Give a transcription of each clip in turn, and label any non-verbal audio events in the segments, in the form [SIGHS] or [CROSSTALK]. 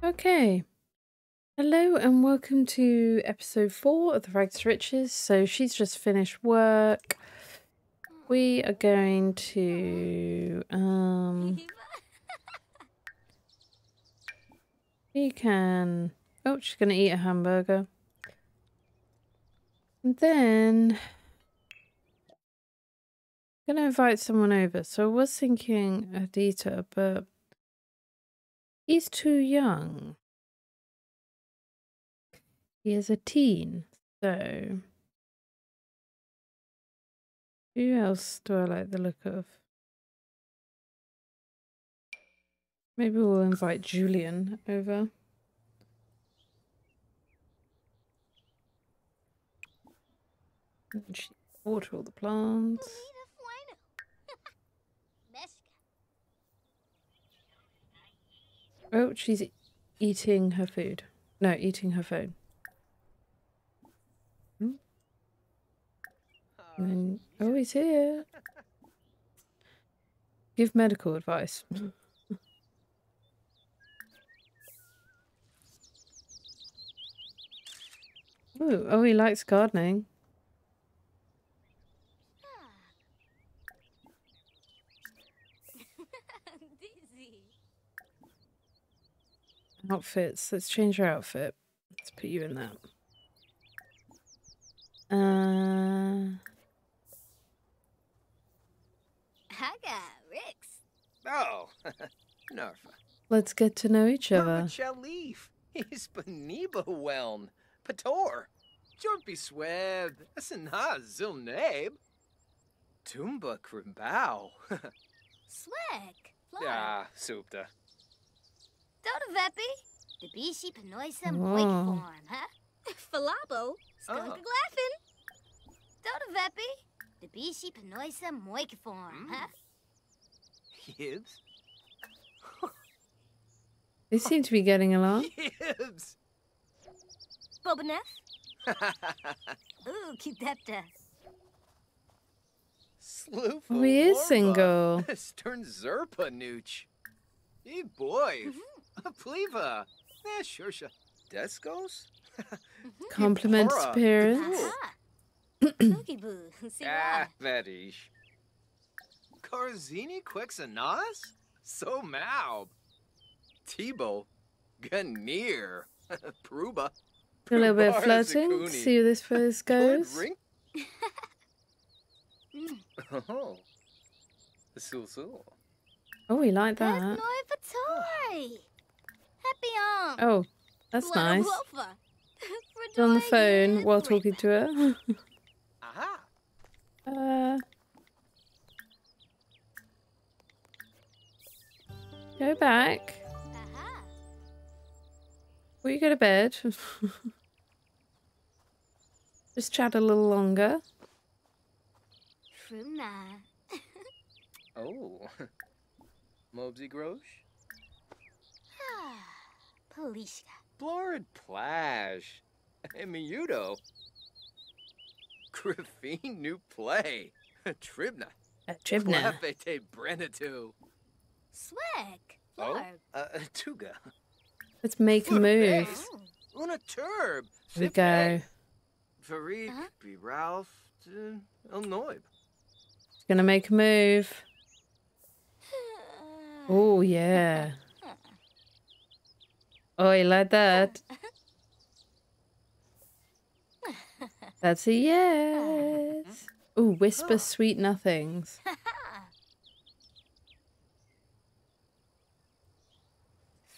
Okay. Hello and welcome to episode four of the Rags to Riches. So she's just finished work. We are going to um [LAUGHS] you can oh she's gonna eat a hamburger. And then I'm gonna invite someone over. So I was thinking Adita, but he's too young. He is a teen, so who else do I like the look of? Maybe we'll invite Julian over. And she water all the plants. Oh, she's eating her food. No, eating her phone. Hmm? Then, oh, he's here. Give medical advice. [LAUGHS] Ooh, oh, he likes gardening. Outfits. Let's change your outfit. Let's put you in that. Uh, Haga, Rix. Oh, [LAUGHS] Narfa. let's get to know each other. Shalif. [LAUGHS] He's Beniba Whelm. Pator. Jorpi Sweb. Asana Zilnabe. Tumba Krimbao. Swag. Flora. Ah, Supta. Doda Veppy. The Bishi Panoisa Oh. Moik Farm, huh? [LAUGHS] Falabo. Skunk Oh. Glaffin. Doda Veppy. The Bishi Panoisa Moik Farm, Mm. huh? Gibbs. They seem to be getting along. Gibbs. Bobanef. [LAUGHS] Ooh, Kidepta. Sloof. Oh, he is single. [LAUGHS] Stern Zerpa Nooch. Hey, boy. Pleva. Yeah, sure, sure. Descos? Compliments parents. appearance. Aha. Cookie Boo. [LAUGHS] See Ah, why? Verish. Karzini Quixanas? So Maub. Tebow. Ganir. Pruba. A little bit of flirting. See how this first [LAUGHS] goes. ring. [LAUGHS] Mm. Oh. Sul Sul. Oh, we like that. Noi Vatoy. Happy on. Oh, that's nice. She's [LAUGHS] She's on the phone while talking to her. [LAUGHS] Aha. uh, go back. Will you go to bed? [LAUGHS] Just chat a little longer. Truna. Oh. Mobsy Grosh. [SIGHS] Polishka. Blorid Plash. [LAUGHS] Miudo. Griffin New Play. [LAUGHS] Tribna. Uh, Chibna. Lafete Brenatu. Swag. Oh. Uh, Tuga. Let's make a move. Oh. Una Turb. Here we go. Farik. Huh? Be Ralph. uh, El Noib. Gonna make a move. [SIGHS] Oh, yeah. Oh, you like that? That's a yes. Ooh, whisper oh. sweet nothings. [LAUGHS]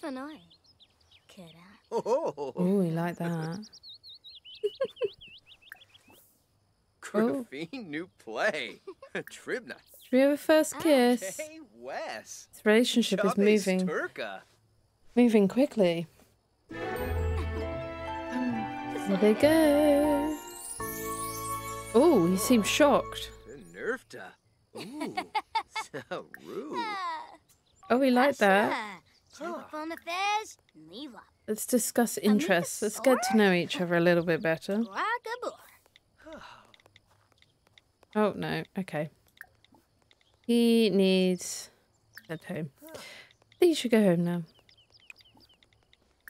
Fanoy. Kira. Oh. Oh, we like that. [LAUGHS] Oh. New Play. Tribna. Should we have a first kiss? Hey, Wes. This relationship is moving, Turca. Moving quickly. There they go. Oh, he seems shocked. Nerfta. Ooh. so rude. Oh, we like that. Telephone affairs. Leave up. Let's discuss interests. Let's get to know each other a little bit better. Oh, no. Okay. He needs... Head home. I think you should go home now.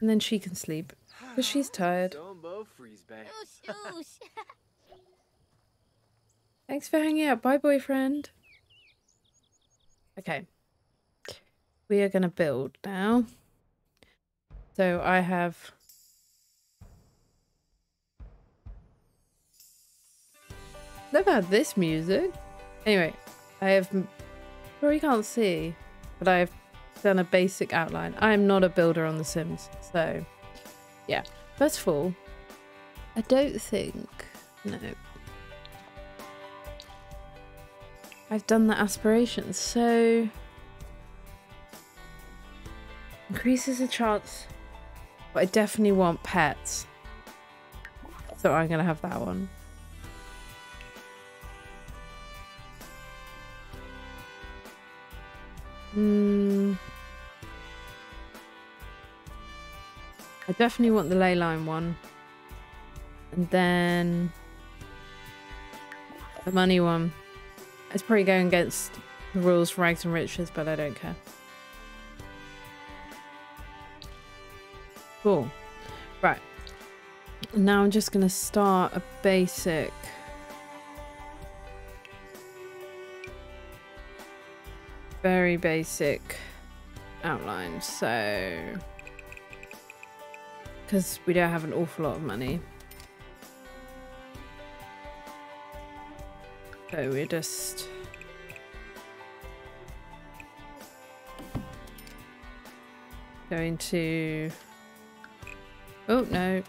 And then she can sleep. Because she's ah, tired. Dumbo freeze bay. Oosh, oosh. [LAUGHS] Thanks for hanging out. Bye, boyfriend. Okay. We are going to build now. So I have... Never had this music. Anyway, I have... Well, you can't see, but I have done a basic outline. I am not a builder on The Sims, so... Yeah. First of all, I don't think... No. I've done the aspirations, so increases the chance. But I definitely want pets. So I'm gonna have that one. Hmm. I definitely want the ley line one. And then the money one. It's probably going against the rules for rags and riches, but I don't care. Cool. Right. Now I'm just going to start a basic... Very basic outline, so... Because we don't have an awful lot of money. So we're just going to oh no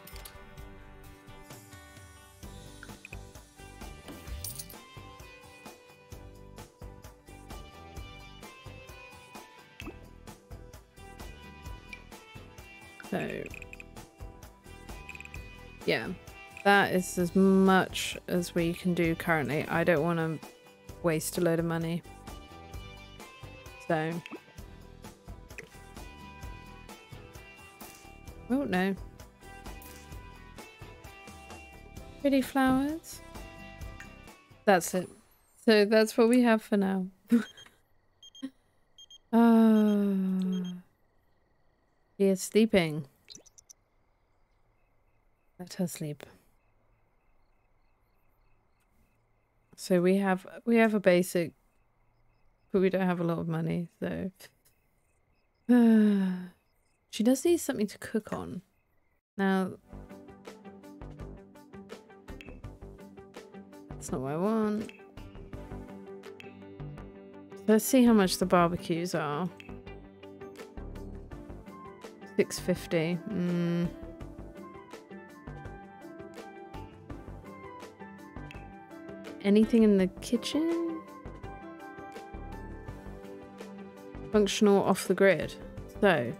yeah that is as much as we can do currently. I don't want to waste a load of money. So. Oh, no. Pretty flowers. That's it. So that's what we have for now. Uh, [LAUGHS] he is sleeping. Let her sleep. So we have we have a basic, but we don't have a lot of money. So [SIGHS] she does need something to cook on. Now that's not what I want. Let's see how much the barbecues are. Six fifty. Mm. Anything in the kitchen? Functional off the grid. So.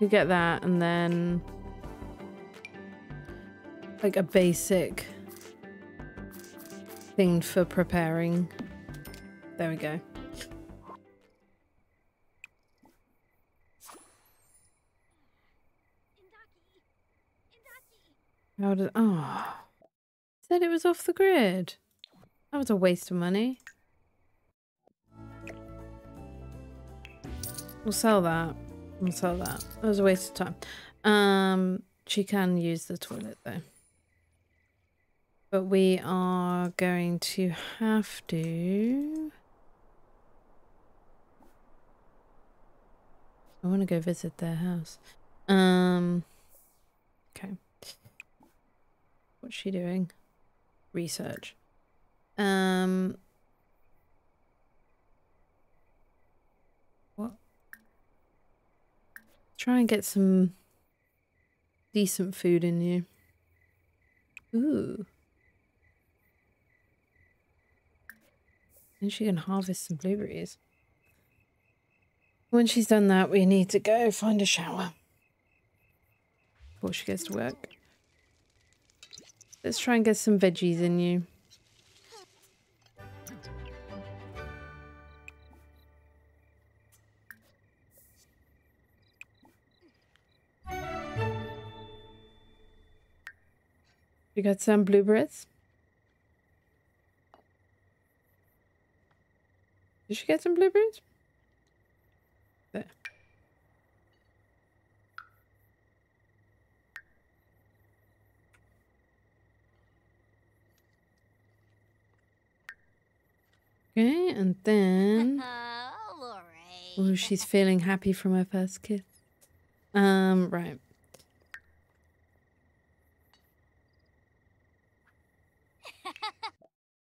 You get that and then like a basic thing for preparing. There we go. Oh. Said it was off the grid. That was a waste of money. We'll sell that. We'll sell that. That was a waste of time. Um, she can use the toilet though. But we are going to have to... I want to go visit their house. Um, okay. What's she doing? Research. Um. What? Try and get some decent food in you. Ooh. And she can harvest some blueberries. When she's done that, we need to go find a shower. Before she goes to work. Let's try and get some veggies in you. You got some blueberries? Did you get some blueberries? Okay, and then [LAUGHS] Oh, she's feeling happy from her first kiss. Um, right. [LAUGHS]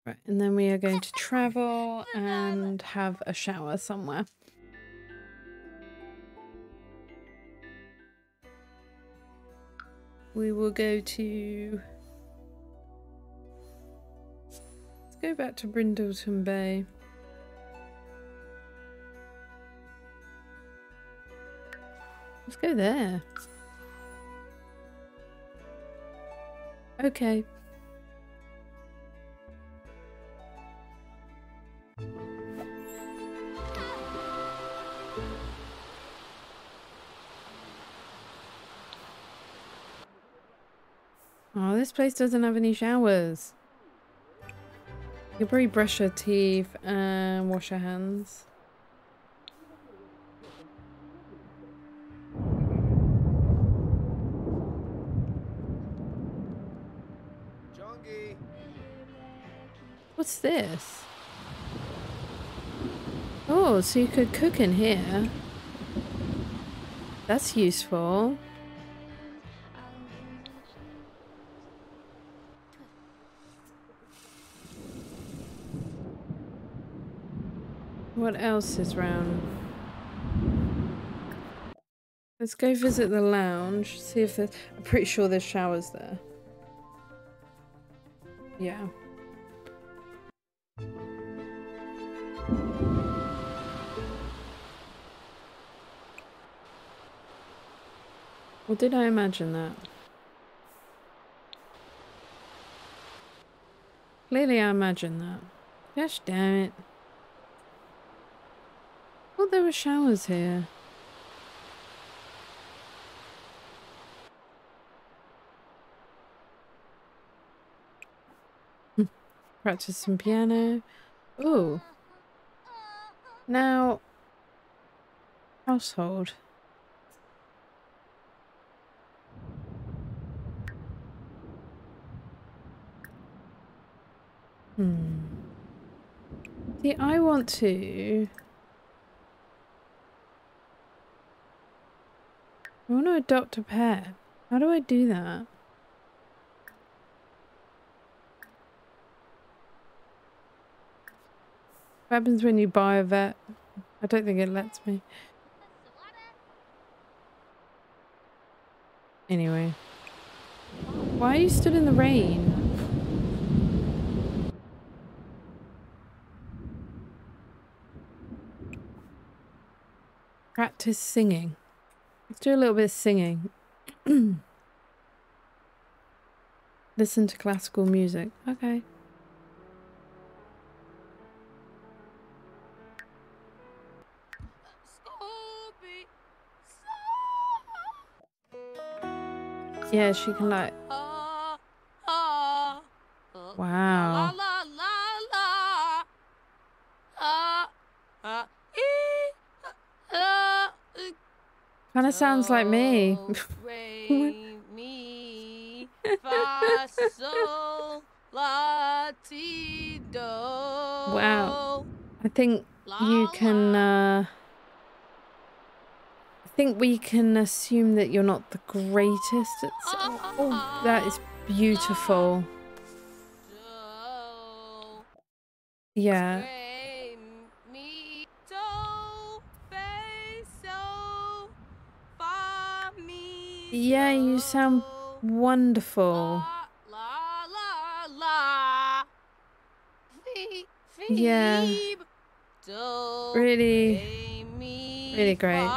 Right, and then we are going to travel [LAUGHS] and have a shower somewhere. We will go to. Go back to Brindleton Bay. Let's go there. Okay. Oh, this place doesn't have any showers. You probably brush your teeth and wash your hands. What's this? Oh, so you could cook in here. That's useful. What else is round? Let's go visit the lounge, see if there's... I'm pretty sure there's showers there. Yeah. Or did I imagine that? Clearly I imagined that. Gosh damn it. There were showers here. [LAUGHS] Practice some piano. Ooh. Now, household. Hmm. See, I want to. I want to adopt a pet. How do I do that? What happens when you buy a vet? I don't think it lets me. Anyway. Why are you stood in the rain? Practice singing. Let's do a little bit of singing. [CLEARS THROAT] Listen to classical music. Okay. Yeah, she can like. [LAUGHS] Wow. la la la. Ah, ah, ee, ah, uh, Of sounds like me. do, re, mi, fa, sol, la, ti, do. Wow. I think you can. Uh, I think we can assume that you're not the greatest Oh, that is beautiful. [LAUGHS] Yeah. Yeah, you sound wonderful. La, la, la, Yeah. Really, really great.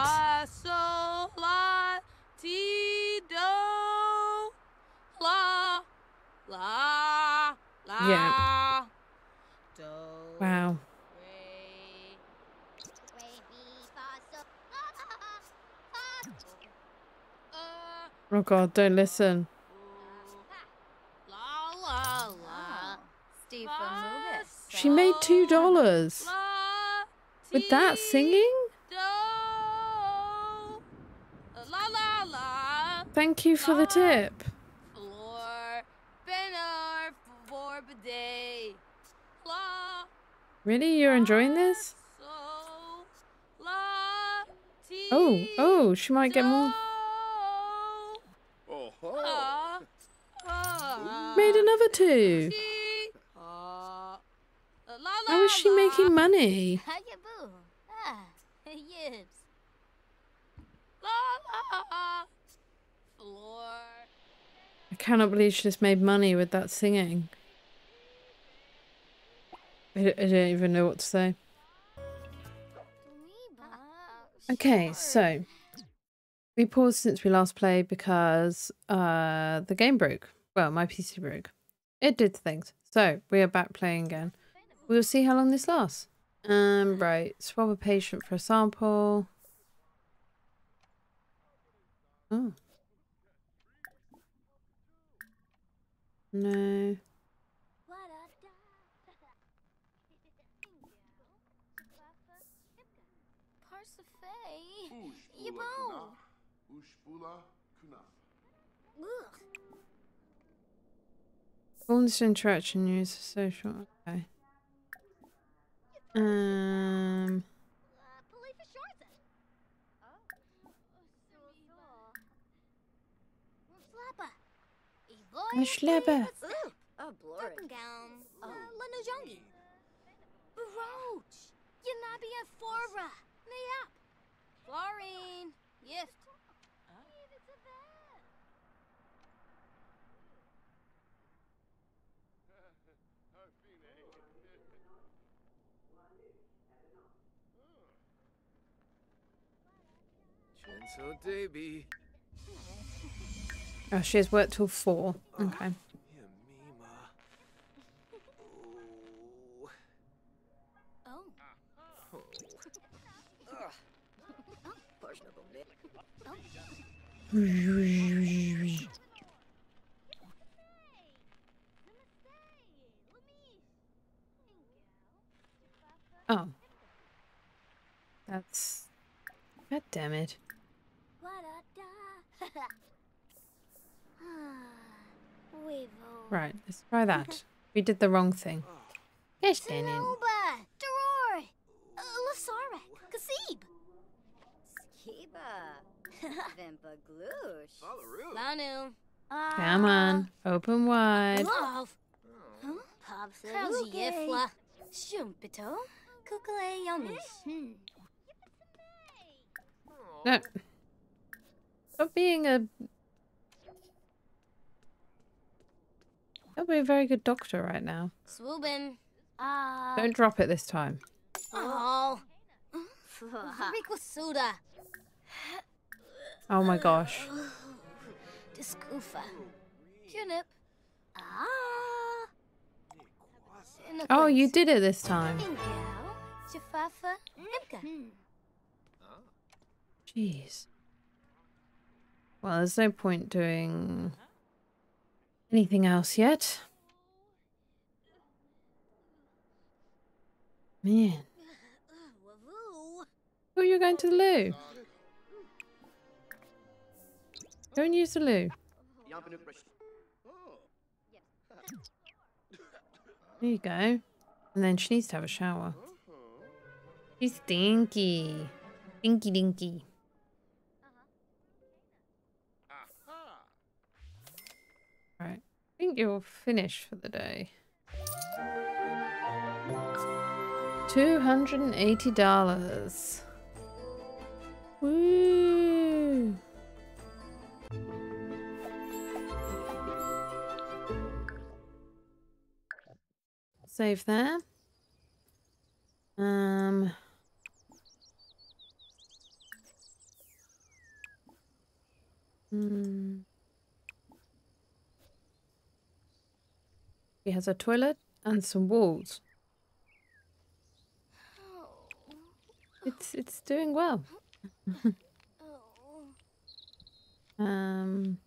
Yeah. Oh God, don't listen. She made two dollars. With that singing? Thank you for the tip. Really? You're enjoying this? Oh, oh, she might get more. Do. Oh ho! Ah. Ah. Made another two. How is she making money? I cannot believe she just made money with that singing. I don't even know what to say. Okay, so we paused since we last played because uh the game broke. Well, my PC broke. It did things. So we are back playing again. We'll see how long this lasts. Um, right. Swab a patient for a sample. Oh. No. All this interaction use social. Okay. Um. Een slebbe. Oh, blorid. Uh, Chenso Davy. Oh, she has worked till four. Okay. Yamima. Oh. Oh. Oh. That's. God damn it. Weevo. Right, let's try that. We did the wrong thing. Yes, Daniel. Tanoba. Doror. Uh, Lasarek. Kasib. Skiba. Vimpa Gloosh. Lanu. Come on, open wide. Love. Huh? How's How's Yifla? Shumpito. Kukule Yomish. No. Stop being a. Stop being a very good doctor right now. Swoobin. Ah. Don't drop it this time. Oh. Rico Oh my gosh. Discoofa. Junip. Ah. Oh, you did it this time. Ingao. Jafafa. Jeez. Well, there's no point doing anything else yet. Man. Oh, you're going to the loo. Go and use the loo. There you go. And then she needs to have a shower. She's stinky. Stinky dinky. Right. I think you're finished for the day. $280. Woo! Save there. Um. Hmm. He has a toilet and some walls. It's it's doing well. [LAUGHS] um.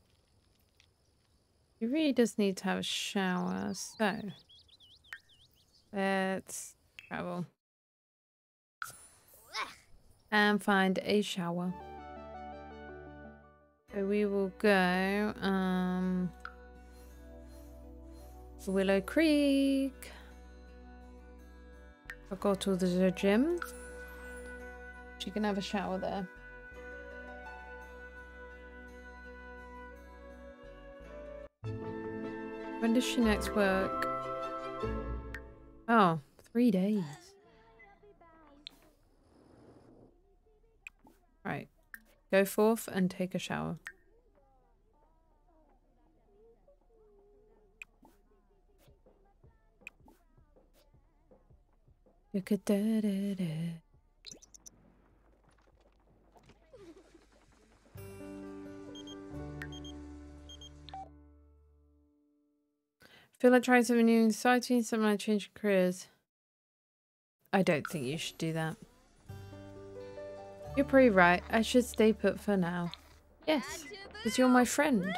He really does need to have a shower, so let's travel. and find a shower. So we will go um Willow Creek. I go to the gym. She can have a shower there. When does she next work? Oh, three days. Right. Go forth and take a shower. Look at da da da. Feel like trying something new exciting, something like changing careers. I don't think you should do that. You're pretty right. I should stay put for now. Yes, because you're my friend.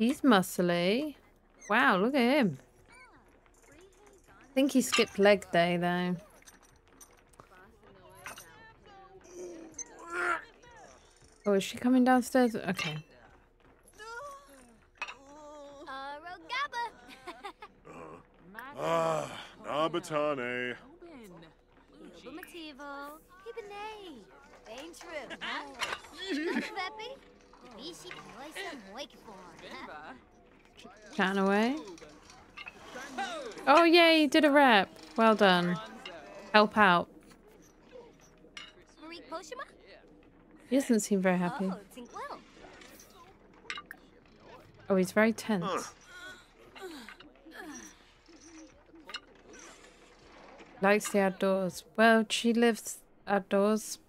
He's muscly. Wow, look at him. I think he skipped leg day though. Oh, is she coming downstairs? Okay. Ah, Nabatane. Lumativo. Hibine. Bem true. [LAUGHS] Dona Veppy. The Bishi Chatting away. Oh, yay, you did a rep. Well done. Help out. He doesn't seem very happy. Oh, Oh, he's very tense. Likes the outdoors. Well, she lives outdoors.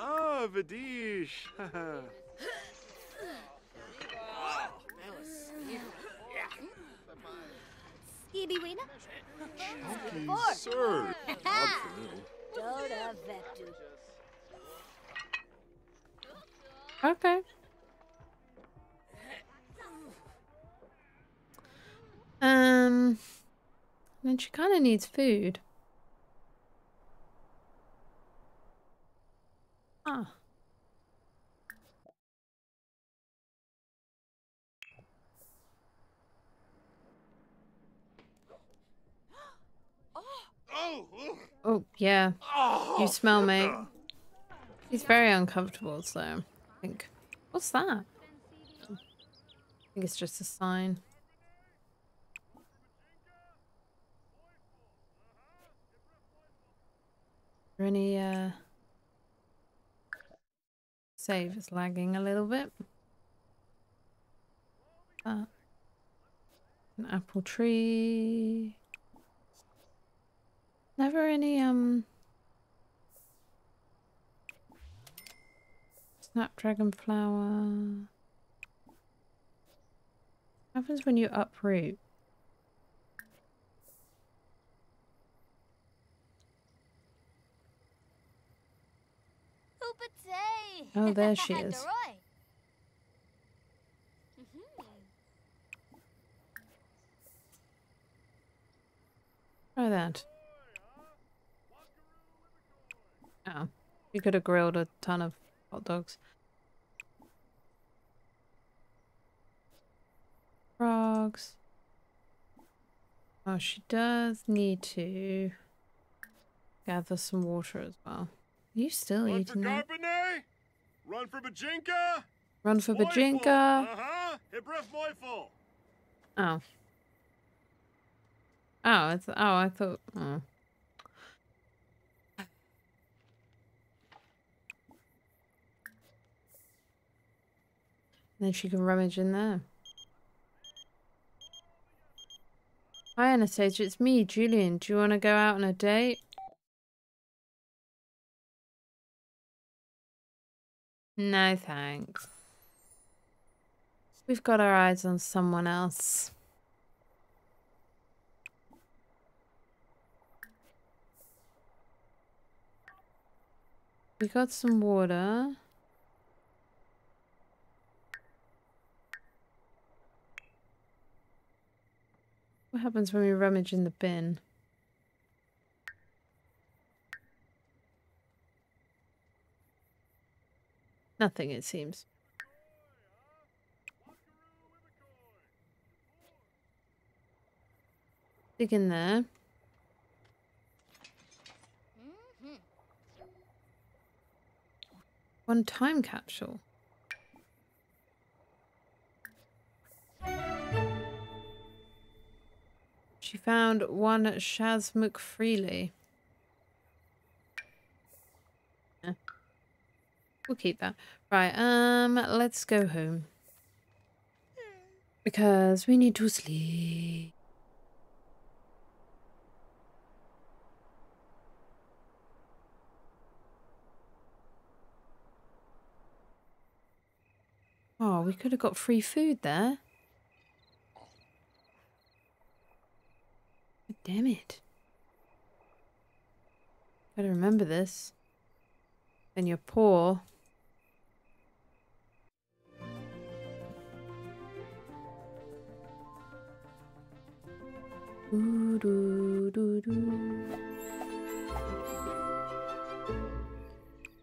Ah, Vidish. Skibby Rena. Sir. Doda [LAUGHS] Veptu. Okay. Um, then she kind of needs food. Oh, yeah. You smell, mate. He's very uncomfortable, so I think. What's that? I think it's just a sign. Any uh save is lagging a little bit. Uh, an apple tree. Never any um Snapdragon flower. What happens when you uproot? Oh, there [LAUGHS] she is. Doroy. Mm-hmm. Try that. Oh, you could have grilled a ton of hot dogs. Frogs. Oh, she does need to gather some water as well. Are you still Run for eating that? Carpene. Run for Bajinka. Run for Bajinka. Uh-huh. Oh. Oh, it's oh, I thought. Oh. Then she can rummage in there. Hi, Anastasia. It's me, Julian. Do you want to go out on a date? No, thanks. We've got our eyes on someone else. We got some water. What happens when we rummage in the bin? Nothing, it seems. Dig in there. One time capsule. She found one Shaz McFreely. We'll keep that. Right, um, let's go home. Because we need to sleep. Oh, we could have got free food there. Damn it. Gotta remember this. When you're poor.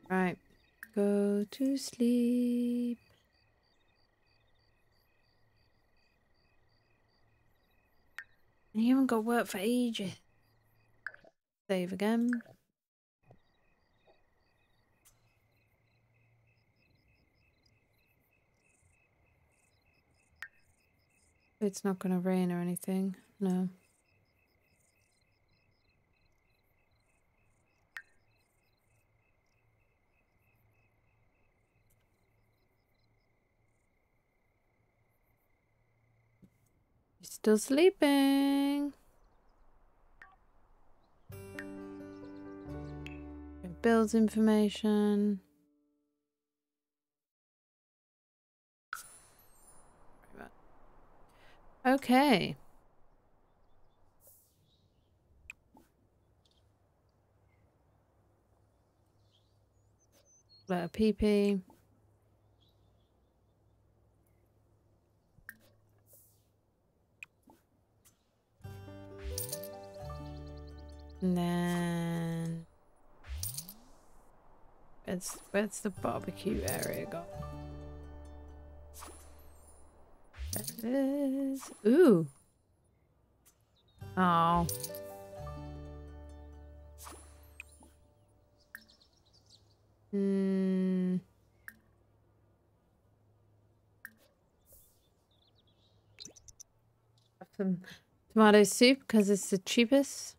Right. Go to sleep. You haven't got work for ages. Save again. It's not going to rain or anything. No. Still sleeping. Builds information. Okay. Let a pee And then where's where's the barbecue area gone? It is. Ooh. Oh. Hmm. Some tomato soup because it's the cheapest.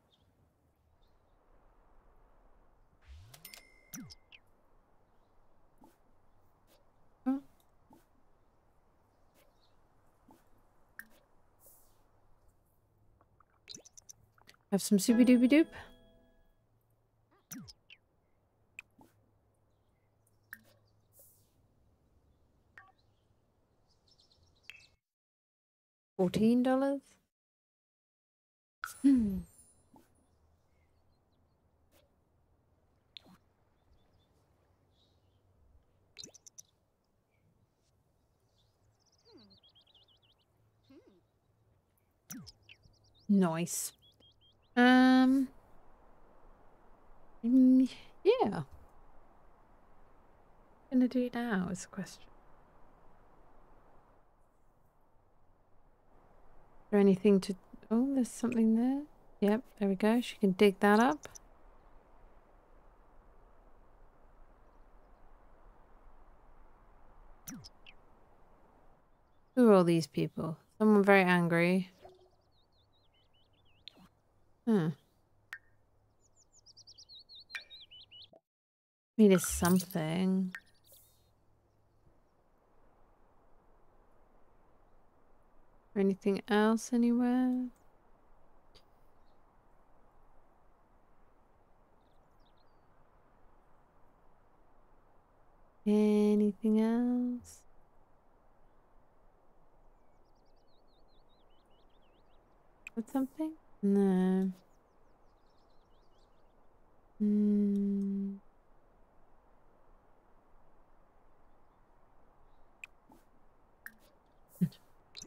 Have some soupy doopy doop. Fourteen dollars. Hmm. Nice. Um. Yeah. Gonna do now is the question. Is there anything to? Oh, there's something there. Yep, there we go. She can dig that up. Who are all these people? Someone very angry. Hmm. I mean, it's something. Or anything else anywhere? Anything else? With something? No. Mm.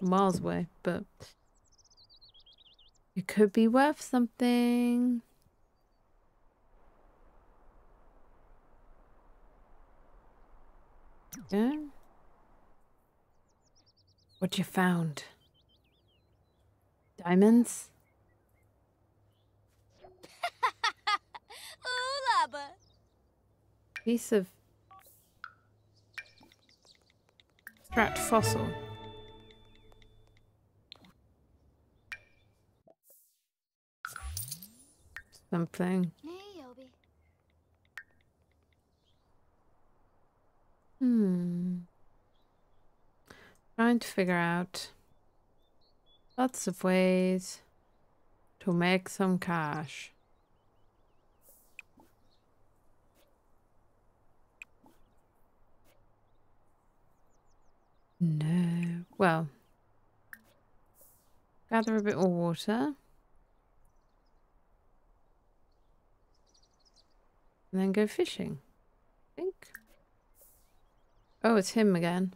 Miles away, but it could be worth something. Yeah. What you found? Diamonds? Piece of trapped fossil. Something. Hey, Yobi. Hmm. Trying to figure out lots of ways to make some cash. No. Well, gather a bit more water. And then go fishing. I think. Oh, it's him again.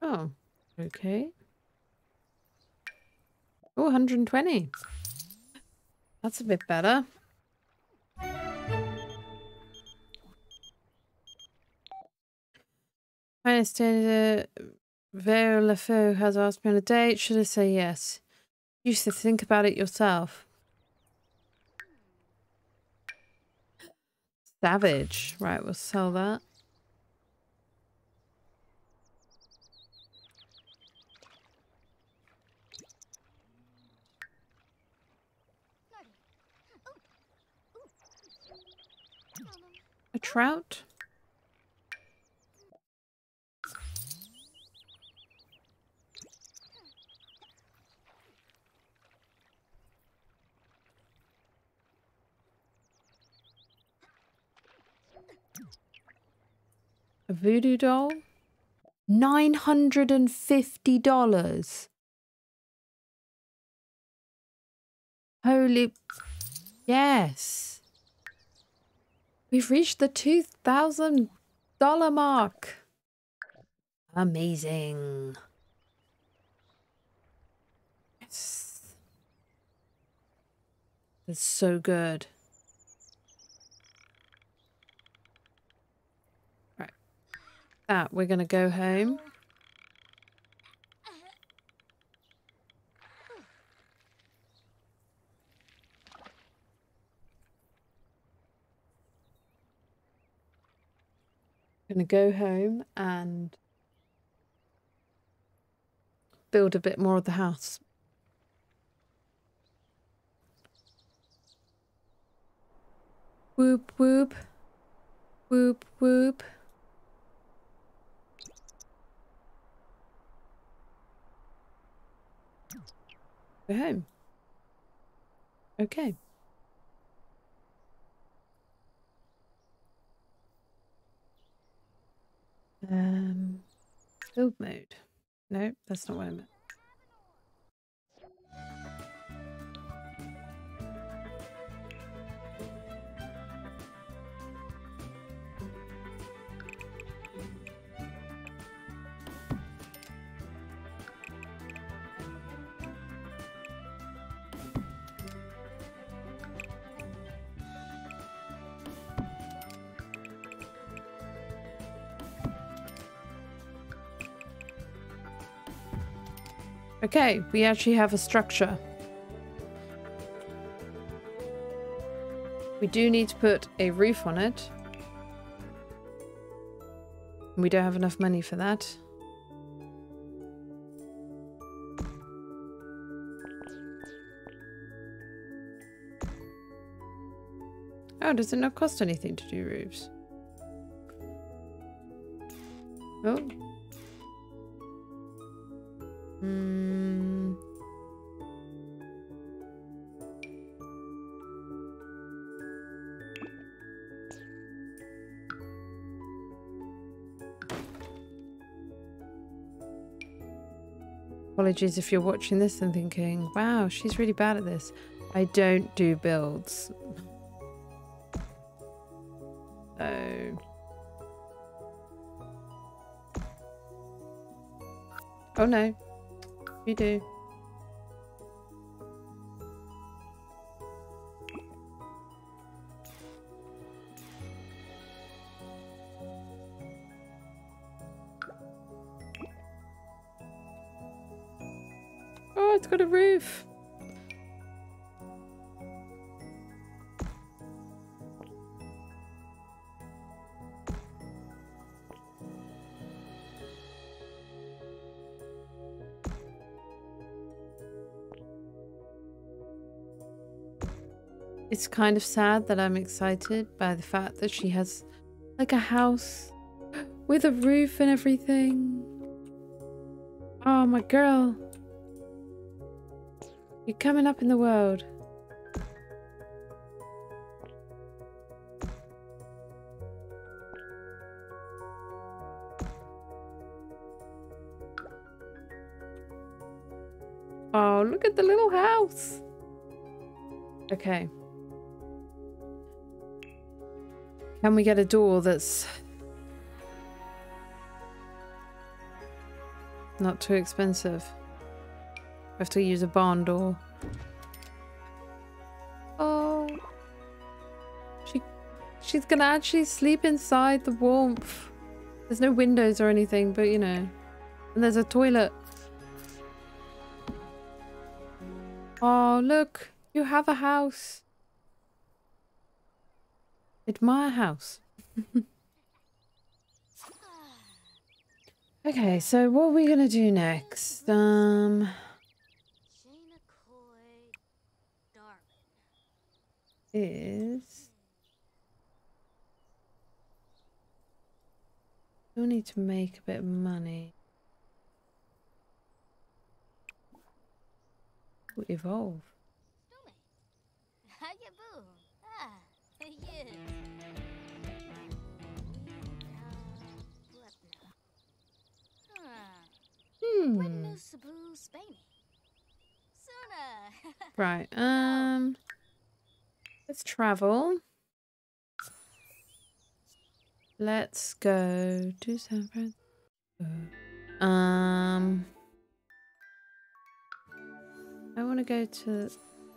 Oh, okay. Oh, 120. That's a bit better. I understand uh, Vero Lafeu has asked me on a date. Should I say yes? You should think about it yourself. Savage. Right, we'll sell that. A trout? A voodoo doll? $950. Holy. Yes. We've reached the $2,000 mark. Amazing. Yes. That's so good. Right. That, we're going to go home. Going to go home and build a bit more of the house. Whoop, whoop. Whoop, whoop. Go home. Okay. Um, build mode. No, that's not what I meant. Okay, we actually have a structure. We do need to put a roof on it. We don't have enough money for that. Oh, does it not cost anything to do roofs? Oh. Apologies if you're watching this and thinking, wow, she's really bad at this. I don't do builds. So. Oh no, we do. Kind of sad that I'm excited by the fact that she has like a house with a roof and everything. Oh, my girl. You're coming up in the world. Oh, look at the little house. Okay. Can we get a door that's not too expensive? We have to use a barn door. Oh. She she's gonna actually sleep inside the warmth. There's no windows or anything, but you know. And there's a toilet. Oh, look. You have a house. My house. [LAUGHS] okay, so what are we gonna do next? Um is still need to make a bit of money. Ooh, evolve. Hmm. Witness Sabu Spainy. Suna. Right. [LAUGHS] Um. Let's travel. Let's go to San Francisco. Um. I want to go to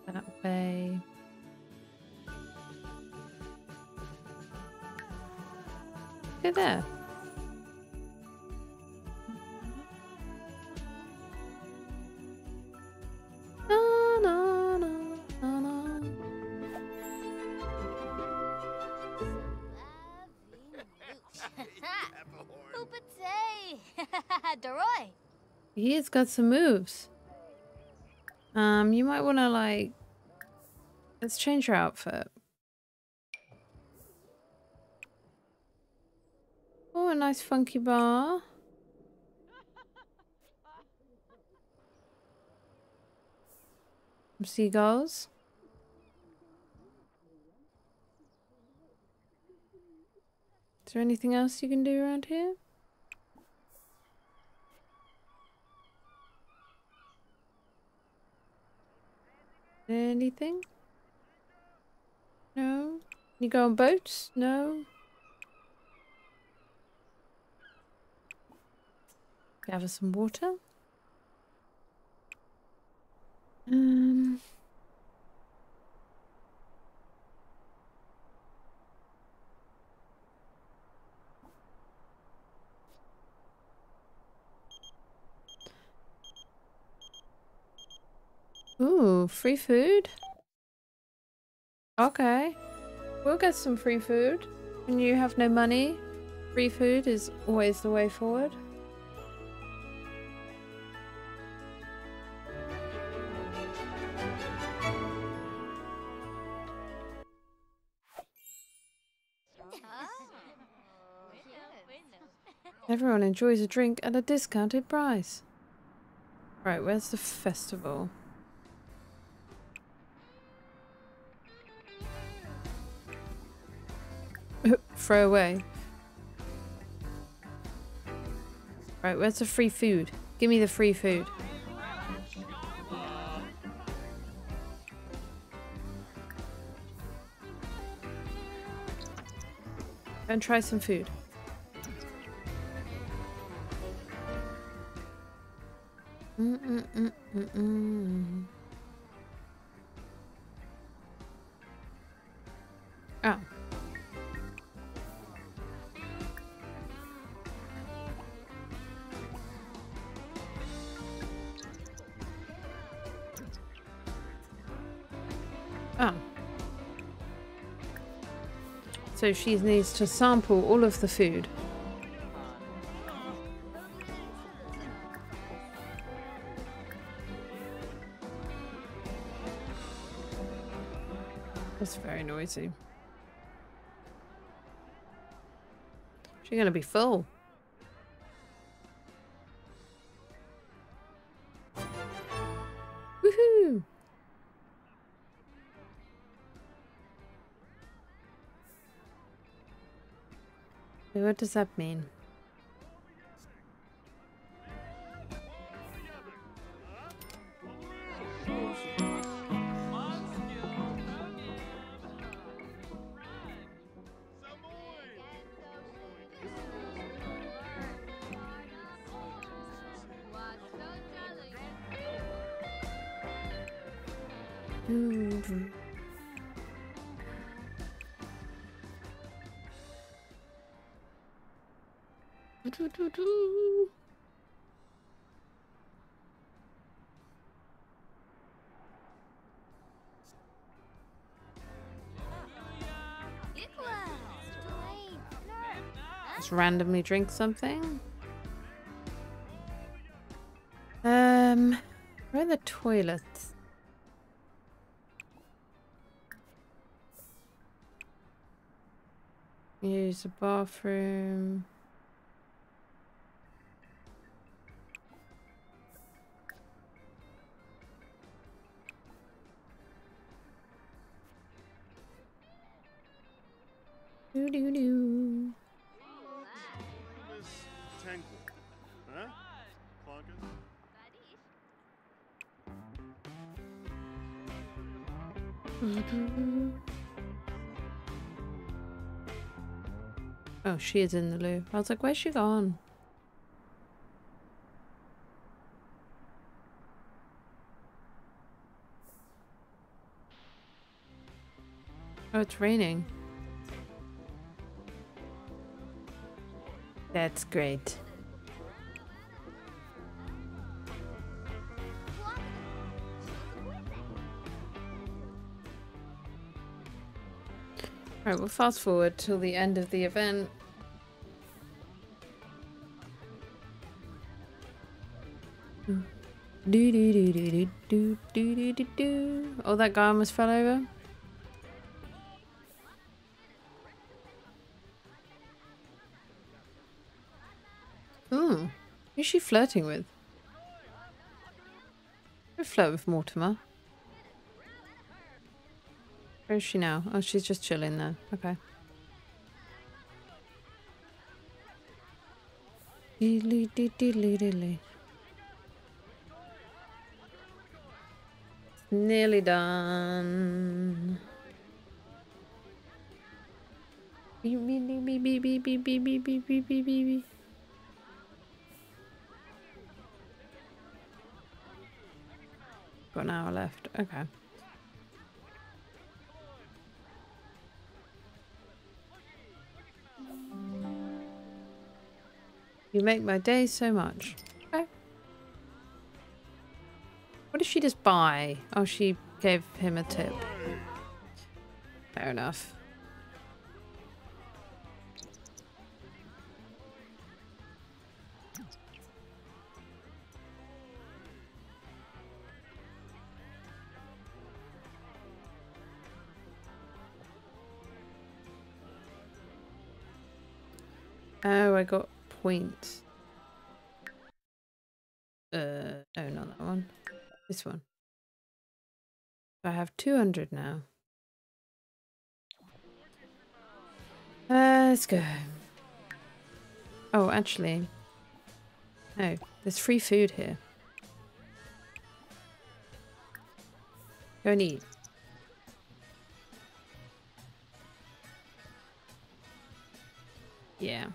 that way. Go there. He's got some moves. Um, you might want to like. Let's change your outfit. Oh, a nice funky bar. Some seagulls. Is there anything else you can do around here? Anything? No? You go on boats? No? Gather some water. Um. Ooh, free food? Okay. We'll get some free food. When you have no money, free food is always the way forward. Everyone enjoys a drink at a discounted price. Right, where's the festival? Throw away. Right, where's the free food? Give me the free food. And try some food. Mm -mm -mm, mm, mm. So she needs to sample all of the food. That's very noisy. She's gonna be full. Woohoo! What does that mean? Do-do-do-do. Just randomly drink something. Um, where are the toilets? Use the bathroom. Tankle. Huh? Clonkus? Oh, she is in the loo. I was like, where's she gone? Oh, it's raining. That's great. Right, we'll fast forward till the end of the event. Do do do do do do do do do. Oh, that guy almost fell over. Flirting with? I flirt with Mortimer. Where is she now? Oh, she's just chilling there. Okay. Diddly diddly diddly. Nearly done. Beep, beep, beep, beep, beep, beep, beep, beep, beep, beep, beep, beep, Got an hour left. Okay. You make my day so much. Okay. What did she just buy? Oh, she gave him a tip. Fair enough. Oh, I got points. Uh, no, not that one. This one. I have 200 now. Uh, let's go. Oh, actually. No, there's free food here. Go and eat. Yeah.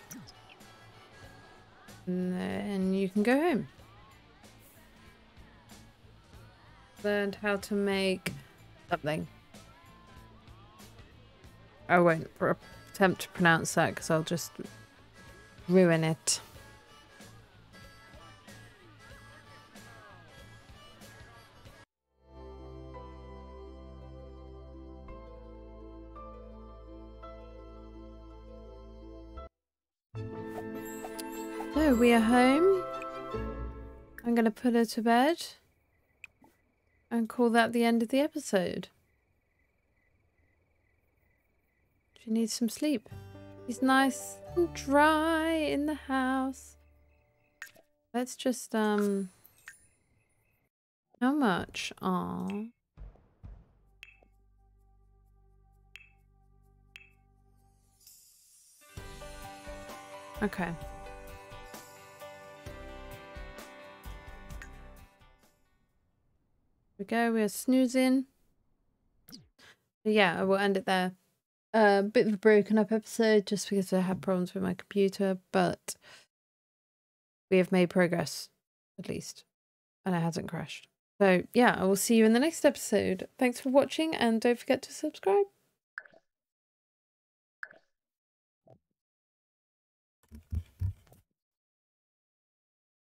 And then you can go home. Learned how to make something. I won't attempt to pronounce that because I'll just ruin it. We are home. I'm going to put her to bed and call that the end of the episode. She needs some sleep. She's nice and dry in the house. Let's just, um... How much? Aw. Okay. We go. We're snoozing. Yeah, I will end it there. A uh, bit of a broken up episode just because I had problems with my computer, but we have made progress at least, and it hasn't crashed. So, yeah, I will see you in the next episode. Thanks for watching, and don't forget to subscribe.